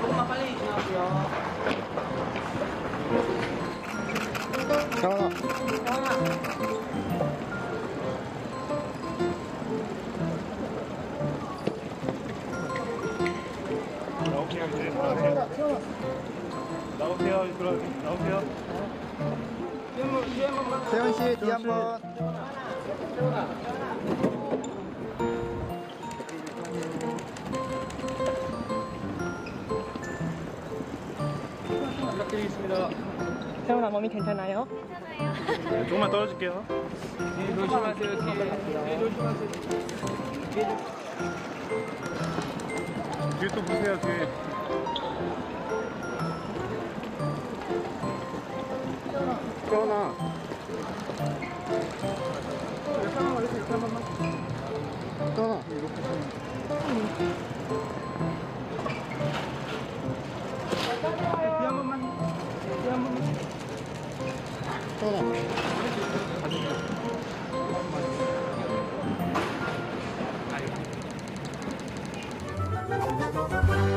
조금만 빨리 지나고요. 자. 오세요 이제 나오세요 나오세요 들어 나오세요 세현 씨, 뒤 한 번. 부탁드리겠습니다 세훈아 몸이 괜찮아요? 네, 조금만 떨어질게요 뒤에 조심하세요 뒤에 뒤에 조심하세요 뒤에 뒤에 또 보세요 뒤에 세현아. 세현아. 뒤한 번만 뒤한 번만 세현 아